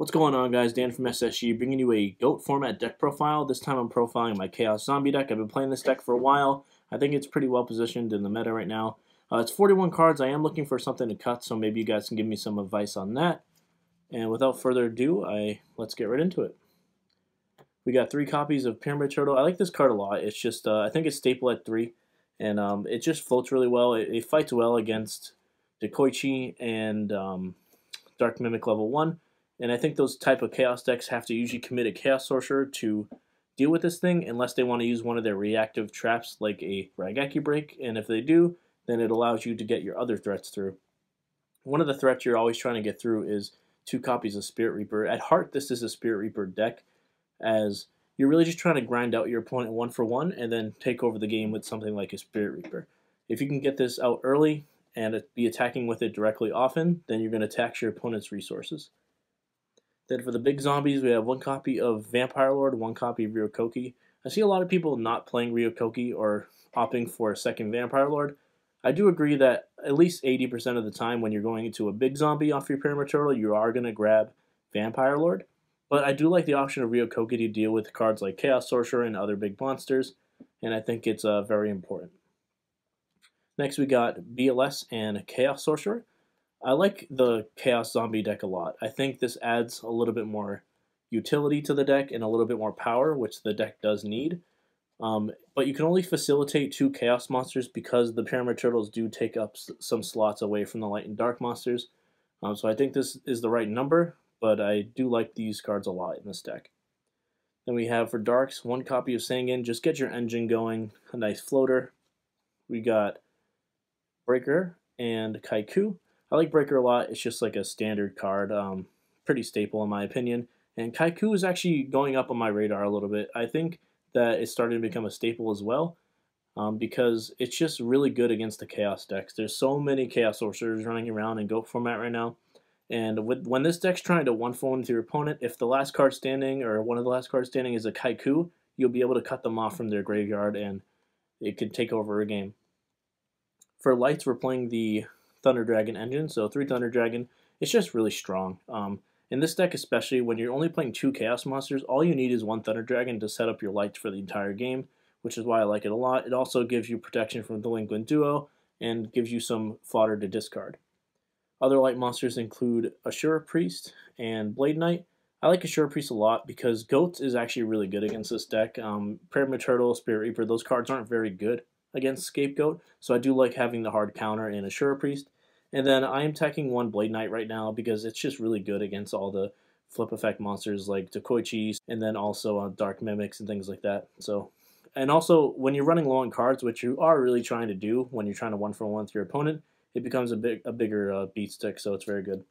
What's going on guys, Dan from SSG bringing you a GOAT format deck profile. This time I'm profiling my Chaos Zombie deck. I've been playing this deck for a while. I think it's pretty well positioned in the meta right now. Uh, it's 41 cards. I am looking for something to cut, so maybe you guys can give me some advice on that. And without further ado, I let's get right into it. We got three copies of Pyramid Turtle. I like this card a lot. It's just, uh, I think it's staple at three, and um, it just floats really well. It, it fights well against Dekoichi and um, Dark Mimic level 1 and I think those type of Chaos decks have to usually commit a Chaos Sorcerer to deal with this thing unless they want to use one of their reactive traps like a Raigeki Break. And if they do, then it allows you to get your other threats through. One of the threats you're always trying to get through is two copies of Spirit Reaper. At heart, this is a Spirit Reaper deck, as you're really just trying to grind out your opponent one for one and then take over the game with something like a Spirit Reaper. If you can get this out early and be attacking with it directly often, then you're going to tax your opponent's resources. Then for the big zombies, we have one copy of Vampire Lord, one copy of Ryu Kokki. I see a lot of people not playing Ryu Kokki or opting for a second Vampire Lord. I do agree that at least 80% of the time when you're going into a big zombie off your Pyramid Turtle, you are going to grab Vampire Lord. But I do like the option of Ryu Kokki to deal with cards like Chaos Sorcerer and other big monsters, and I think it's uh, very important. Next we got BLS and Chaos Sorcerer. I like the Chaos Zombie deck a lot. I think this adds a little bit more utility to the deck and a little bit more power, which the deck does need. Um, but you can only facilitate two Chaos monsters because the Pyramid Turtles do take up some slots away from the Light and Dark monsters. Um, so I think this is the right number, but I do like these cards a lot in this deck. Then we have for Darks, one copy of Sangan. Just get your engine going. A nice floater. We got Breaker and Kycoo. I like Breaker a lot. It's just like a standard card, um, pretty staple in my opinion. And Kycoo is actually going up on my radar a little bit. I think that it's starting to become a staple as well um, because it's just really good against the Chaos decks. There's so many Chaos Sorcerers running around in GOAT format right now. And with, when this deck's trying to one for one with your opponent, if the last card standing or one of the last cards standing is a Kycoo, you'll be able to cut them off from their graveyard and it could take over a game. For lights, we're playing the Thunder Dragon engine. So three Thunder Dragon, it's just really strong. Um, in this deck, especially when you're only playing two Chaos Monsters, all you need is one Thunder Dragon to set up your lights for the entire game, which is why I like it a lot. It also gives you protection from Delinquent Duo and gives you some fodder to discard. Other light monsters include Ashura Priest and Blade Knight. I like Ashura Priest a lot because Goats is actually really good against this deck. Um, Pyramid Turtle, Spirit Reaper, those cards aren't very good against Scapegoat, so I do like having the hard counter in Ashura Priest. And then I am teching one Blade Knight right now because it's just really good against all the flip effect monsters like Dekoichi and then also uh, Dark Mimics and things like that. So, and also when you're running low on cards, which you are really trying to do when you're trying to one for one with your opponent, it becomes a big a bigger uh, beat stick, so it's very good.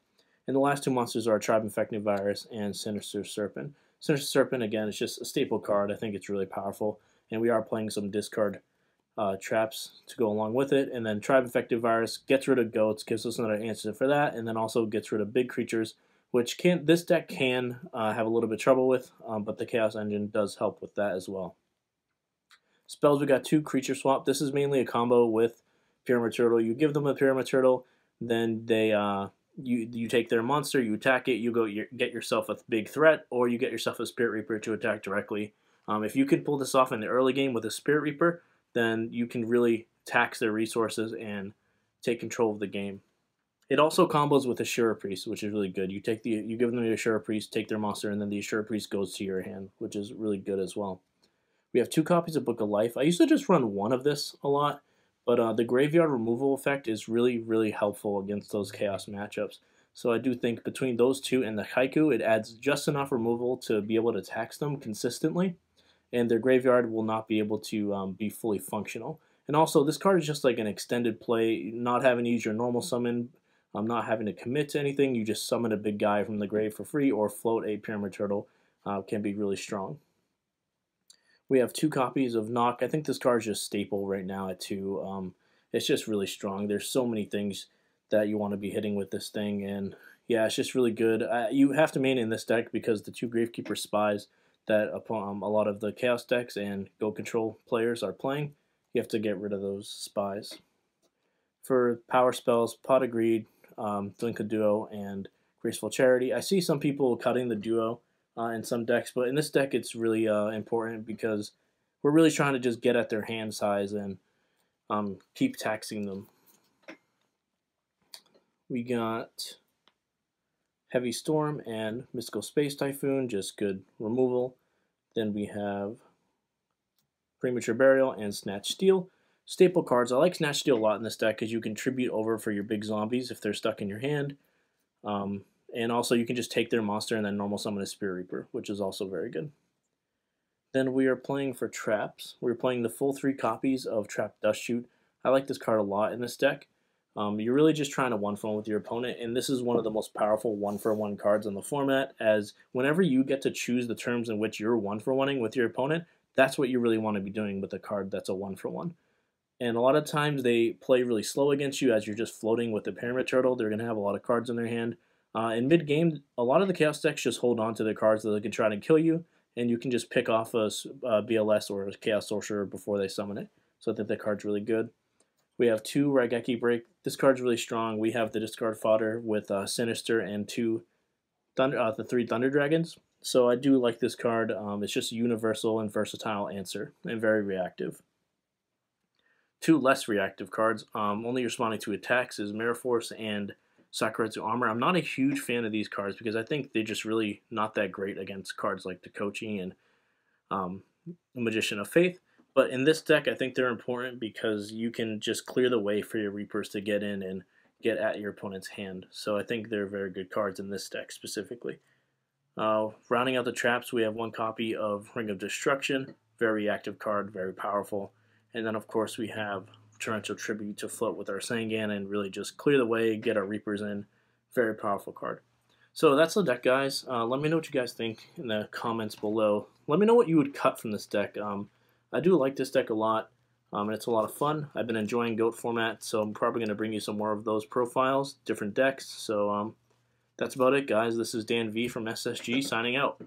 And the last two monsters are Tribe Infecting Virus and Sinister Serpent. Sinister Serpent again is just a staple card. I think it's really powerful, and we are playing some discard uh, traps to go along with it. And then Tribe Infected Virus gets rid of goats, gives us another answer for that, and then also gets rid of big creatures, which can this deck can uh, have a little bit of trouble with, um, but the Chaos Engine does help with that as well. Spells, we got two Creature Swap. This is mainly a combo with Pyramid Turtle. You give them a Pyramid Turtle, then they uh, you you take their monster, you attack it, you go get yourself a big threat, or you get yourself a Spirit Reaper to attack directly. Um, if you can pull this off in the early game with a Spirit Reaper, then you can really tax their resources and take control of the game. It also combos with Ashura Priest, which is really good. You take the you give them the Ashura Priest, take their monster, and then the Ashura Priest goes to your hand, which is really good as well. We have two copies of Book of Life. I used to just run one of this a lot, but uh, the graveyard removal effect is really, really helpful against those chaos matchups. So I do think between those two and the Kycoo, it adds just enough removal to be able to tax them consistently and their graveyard will not be able to um, be fully functional. And also, this card is just like an extended play, not having to use your normal summon, um, not having to commit to anything. You just summon a big guy from the grave for free or float a Pyramid Turtle. Uh, can be really strong. We have two copies of Knock. I think this card is just staple right now at two. Um, it's just really strong. There's so many things that you want to be hitting with this thing, and yeah, it's just really good. Uh, you have to main in this deck because the two Gravekeeper Spies that um, a lot of the Chaos decks and Goat Control players are playing. You have to get rid of those spies. For power spells, Pot of Greed, um, Duo, and Graceful Charity. I see some people cutting the duo uh, in some decks, but in this deck it's really uh, important because we're really trying to just get at their hand size and um, keep taxing them. We got Heavy Storm and Mystical Space Typhoon, just good removal. Then we have Premature Burial and Snatch Steal. Staple cards. I like Snatch Steal a lot in this deck because you can tribute over for your big zombies if they're stuck in your hand. Um, and also you can just take their monster and then normal summon a Spirit Reaper, which is also very good. Then we are playing for traps. We're playing the full three copies of Trap Dustshoot. I like this card a lot in this deck. Um, you're really just trying to one for one with your opponent, and this is one of the most powerful one for one cards in the format. As whenever you get to choose the terms in which you're one for oneing with your opponent, that's what you really want to be doing with a card that's a one for one. And a lot of times they play really slow against you as you're just floating with the Pyramid Turtle. They're going to have a lot of cards in their hand. Uh, in mid game, a lot of the Chaos decks just hold on to their cards that they can try to kill you, and you can just pick off a, a BLS or a Chaos Sorcerer before they summon it. So I think that card's really good. We have two Raigeki Break. This card's really strong. We have the discard fodder with uh, Sinister and two Thunder, uh, the three Thunder Dragons. So I do like this card. Um, it's just a universal and versatile answer and very reactive. Two less reactive cards, um, only responding to attacks, is Mirror Force and Sakuretsu Armor. I'm not a huge fan of these cards because I think they're just really not that great against cards like Dekoichi and um, Magician of Faith. But in this deck, I think they're important because you can just clear the way for your Reapers to get in and get at your opponent's hand. So I think they're very good cards in this deck specifically. Uh, rounding out the traps, we have one copy of Ring of Destruction, very active card, very powerful. And then, of course, we have Torrential Tribute to float with our Sangan and really just clear the way, get our Reapers in. Very powerful card. So that's the deck, guys. Uh, let me know what you guys think in the comments below. Let me know what you would cut from this deck. Um, I do like this deck a lot, um, and it's a lot of fun. I've been enjoying GOAT format, so I'm probably going to bring you some more of those profiles, different decks. So um, that's about it, guys. This is Dan V from SSG signing out.